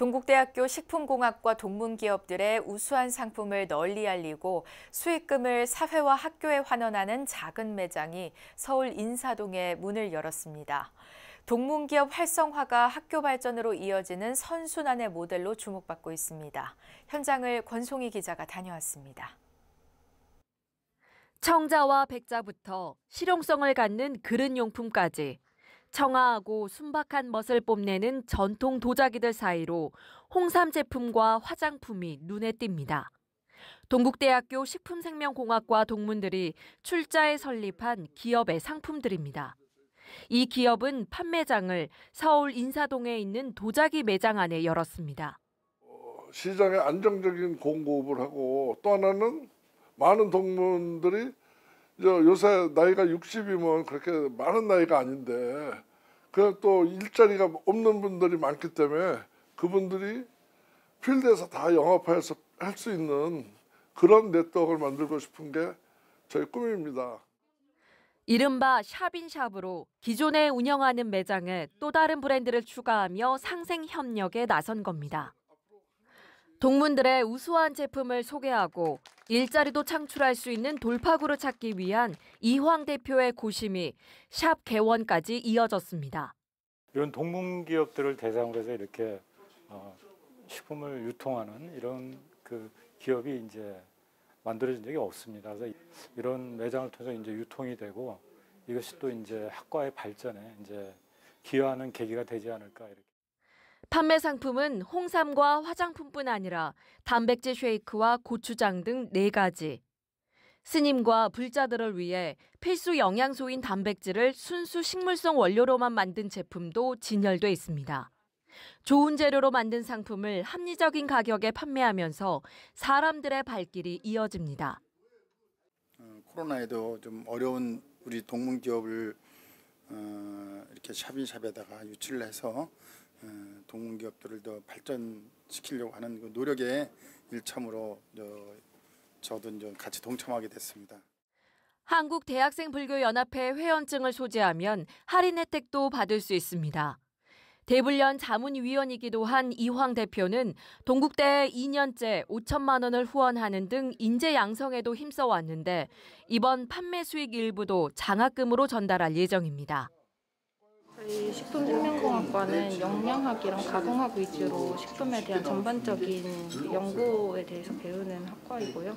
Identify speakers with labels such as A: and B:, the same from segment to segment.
A: 동국대학교 식품공학과 동문기업들의 우수한 상품을 널리 알리고 수익금을 사회와 학교에 환원하는 작은 매장이 서울 인사동에 문을 열었습니다. 동문기업 활성화가 학교 발전으로 이어지는 선순환의 모델로 주목받고 있습니다. 현장을 권송희 기자가 다녀왔습니다.
B: 청자와 백자부터 실용성을 갖는 그릇 용품까지 청아하고 순박한 멋을 뽐내는 전통 도자기들 사이로 홍삼 제품과 화장품이 눈에 띕니다. 동국대학교 식품생명공학과 동문들이 출자에 설립한 기업의 상품들입니다. 이 기업은 판매장을 서울 인사동에 있는 도자기 매장 안에 열었습니다.
C: 시장에 안정적인 공급을 하고 또 하나는 많은 동문들이 요새 나이가 60이면 그렇게 많은 나이가 아닌데 그또 일자리가 없는 분들이 많기 때문에 그분들이 필드에서 다 영업해서 할 수 있는 그런 네트워크를 만들고 싶은 게 저희 꿈입니다.
B: 이른바 샵인샵으로 기존에 운영하는 매장에 또 다른 브랜드를 추가하며 상생 협력에 나선 겁니다. 동문들의 우수한 제품을 소개하고 일자리도 창출할 수 있는 돌파구를 찾기 위한 이황 대표의 고심이 샵 개원까지 이어졌습니다.
D: 이런 동문 기업들을 대상으로 해서 이렇게 어, 식품을 유통하는 이런 그 기업이 이제 만들어진 적이 없습니다. 그래서 이런 매장을 통해서 이제 유통이 되고 이것이 또 이제 학과의 발전에 이제 기여하는 계기가 되지 않을까 이렇게.
B: 판매 상품은 홍삼과 화장품뿐 아니라 단백질 쉐이크와 고추장 등 4가지. 스님과 불자들을 위해 필수 영양소인 단백질을 순수 식물성 원료로만 만든 제품도 진열돼 있습니다. 좋은 재료로 만든 상품을 합리적인 가격에 판매하면서 사람들의 발길이 이어집니다.
E: 어, 코로나에도 좀 어려운 우리 동문 기업을 어, 이렇게 샵인샵에다가 유치를 해서 어, 동문 기업들을 더 발전시키려고 하는 그 노력에 일참으로 저도 이제 같이 동참하게 됐습니다.
B: 한국 대학생 불교 연합회 회원증을 소지하면 할인 혜택도 받을 수 있습니다. 대불련 자문위원이기도 한 이황 대표는 동국대에 2년째 5천만 원을 후원하는 등 인재 양성에도 힘써 왔는데 이번 판매 수익 일부도 장학금으로 전달할 예정입니다.
F: 저희 식품생명공학과는 영양학이랑 가공학 위주로 식품에 대한 전반적인 연구에 대해서 배우는 학과이고요.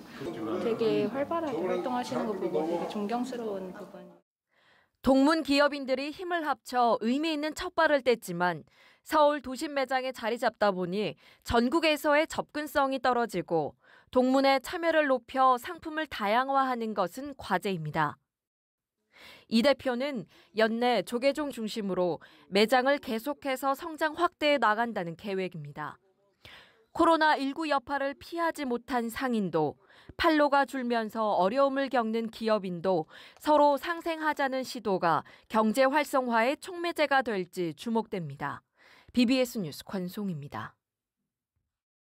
F: 되게 활발하게 활동하시는 거 보고 되게 존경스러운 부분.
B: 동문 기업인들이 힘을 합쳐 의미 있는 첫 발을 뗐지만 서울 도심 매장에 자리 잡다 보니 전국에서의 접근성이 떨어지고 동문의 참여를 높여 상품을 다양화하는 것은 과제입니다. 이 대표는 연내 조계종 중심으로 매장을 계속해서 성장 확대해 나간다는 계획입니다. 코로나19 여파를 피하지 못한 상인도, 판로가 줄면서 어려움을 겪는 기업인도 서로 상생하자는 시도가 경제 활성화의 촉매제가 될지 주목됩니다. BBS 뉴스 권송입니다.